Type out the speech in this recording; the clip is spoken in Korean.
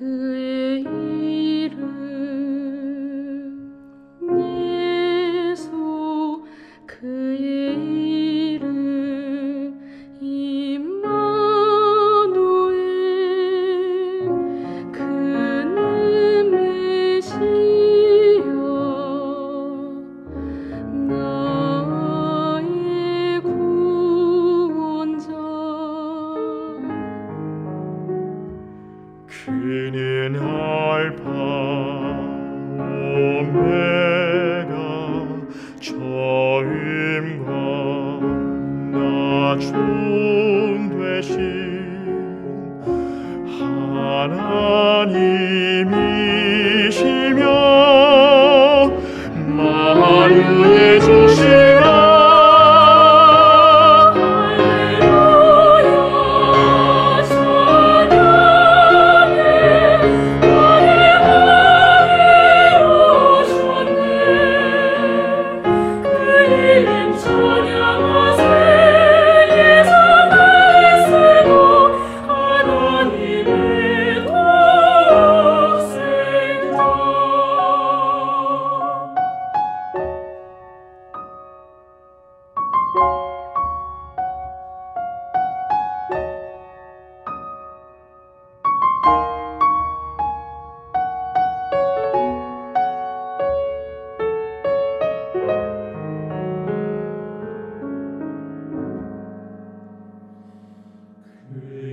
คือ 그는 알파 오메가 저음과 나존 되신 하나님이신 Praise